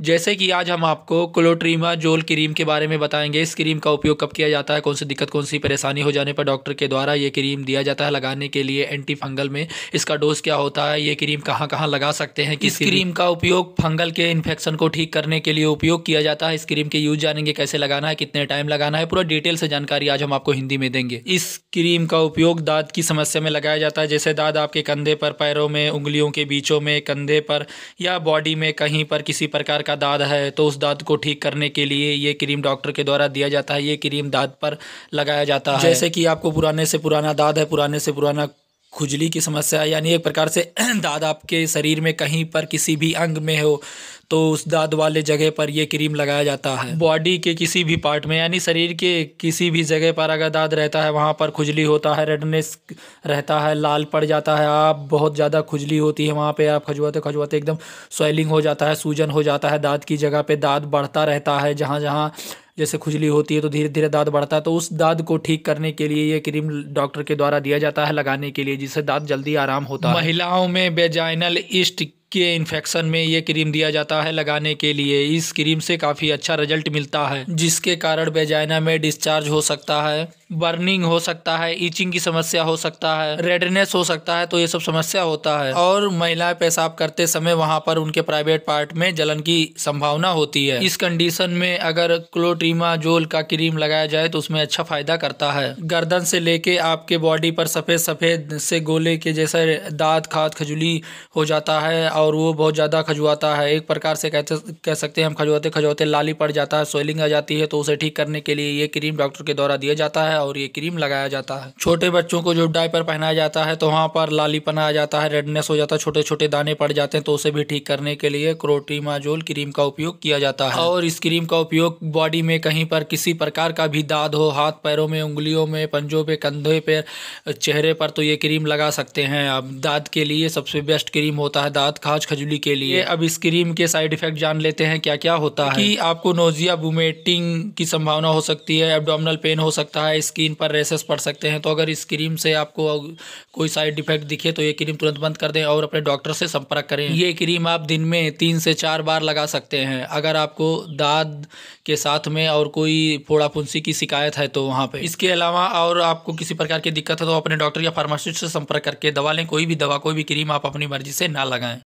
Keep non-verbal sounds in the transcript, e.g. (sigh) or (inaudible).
जैसे कि आज हम आपको क्लोट्रीमा जोल क्रीम के बारे में बताएँगे। इस क्रीम का उपयोग कब किया जाता है? कौन सी दिक्कत कौन सी परेशानी हो जाने पर डॉक्टर के द्वारा ये क्रीम दिया जाता है? लगाने के लिए एंटी फंगल में इसका डोज क्या होता है? ये क्रीम कहाँ कहाँ लगा सकते हैं? किस क्रीम क्रीम का उपयोग फंगल के इन्फेक्शन को ठीक करने के लिए उपयोग किया जाता है? इस क्रीम के यूज़ जानेंगे कैसे लगाना है कितने टाइम लगाना है? पूरा डिटेल से जानकारी आज हम आपको हिंदी में देंगे। इस क्रीम का उपयोग दाँत की समस्या में लगाया जाता है। जैसे दाद आपके कंधे पर पैरों में उंगलियों के बीचों में कंधे पर या बॉडी में कहीं पर किसी प्रकार का दाद है तो उस दाद को ठीक करने के लिए ये क्रीम डॉक्टर के द्वारा दिया जाता है। ये क्रीम दाद पर लगाया जाता है। जैसे कि आपको पुराने से पुराना दाद है, पुराने से पुराना खुजली की समस्या, यानी एक प्रकार से (clears throat) दाद आपके शरीर में कहीं पर किसी भी अंग में हो तो उस दाद वाले जगह पर ये क्रीम लगाया जाता है। बॉडी के किसी भी पार्ट में, यानी शरीर के किसी भी जगह पर अगर दाद रहता है, वहाँ पर खुजली होता है, रेडनेस रहता है, लाल पड़ जाता है, आप बहुत ज़्यादा खुजली होती है, वहाँ पे आप खजुआते खजुआते एकदम स्वेलिंग हो जाता है, सूजन हो जाता है दाँत की जगह पे दाद बढ़ता रहता है जहाँ जहाँ जैसे खुजली होती है तो धीरे धीरे दाद बढ़ता है तो उस दाद को ठीक करने के लिए ये क्रीम डॉक्टर के द्वारा दिया जाता है लगाने के लिए, जिससे दाँत जल्दी आराम होता है। महिलाओं में बेजाइनल ईस्ट के इन्फेक्शन में ये क्रीम दिया जाता है लगाने के लिए। इस क्रीम से काफ़ी अच्छा रिज़ल्ट मिलता है, जिसके कारण बेजाइना में डिस्चार्ज हो सकता है। बर्निंग हो सकता है ईचिंग की समस्या हो सकता है, रेडनेस हो सकता है तो ये सब समस्या होता है। और महिलाएँ पेशाब करते समय वहाँ पर उनके प्राइवेट पार्ट में जलन की संभावना होती है। इस कंडीशन में अगर क्लोट्रीमा जोल का क्रीम लगाया जाए तो उसमें अच्छा फ़ायदा करता है। गर्दन से लेके आपके बॉडी पर सफ़ेद सफ़ेद से गोले के जैसे दांत, खाद, खजुली हो जाता है और वो बहुत ज़्यादा खजुआता है। एक प्रकार से कहते, कह सकते हैं, हम खजुआते खजुआते लाली पड़ जाता है स्वेलिंग आ जाती है तो उसे ठीक करने के लिए ये क्रीम डॉक्टर के द्वारा दिया जाता है और ये क्रीम लगाया जाता है। छोटे बच्चों को जो डायपर पहनाया जाता है तो वहाँ पर लालीपन आ जाता है रेडनेस हो जाता है छोटे छोटे दाने पड़ जाते हैं तो उसे भी ठीक करने के लिए क्रोटीमाजोल क्रीम का उपयोग किया जाता है। और इस क्रीम का उपयोग बॉडी में कहीं पर किसी प्रकार का भी दाद हो, हाथ पैरों में, उंगलियों में, पंजों पे, कंधे पे, चेहरे पर तो ये क्रीम लगा सकते हैं अब दाद के लिए सबसे बेस्ट क्रीम होता है दाद खाज खजुली के लिए। अब इस क्रीम के साइड इफ़ेक्ट जान लेते हैं क्या क्या होता है। कि आपको नोजिया बुमेटिंग की संभावना हो सकती है एब्डोमिनल पेन हो सकता है स्किन पर रेसेस पड़ सकते हैं। तो अगर इस क्रीम से आपको कोई साइड इफ़ेक्ट दिखे तो ये क्रीम तुरंत बंद कर दें और अपने डॉक्टर से संपर्क करें। ये क्रीम आप दिन में तीन से चार बार लगा सकते हैं। अगर आपको दाद के साथ में और कोई फोड़ा फुंसी की शिकायत है तो वहाँ पर इसके अलावा और आपको किसी प्रकार की दिक्कत है तो अपने डॉक्टर या फार्मासिस्ट से संपर्क करके दवा लें। कोई भी दवा, कोई भी क्रीम आप अपनी मर्ज़ी से ना लगाएँ।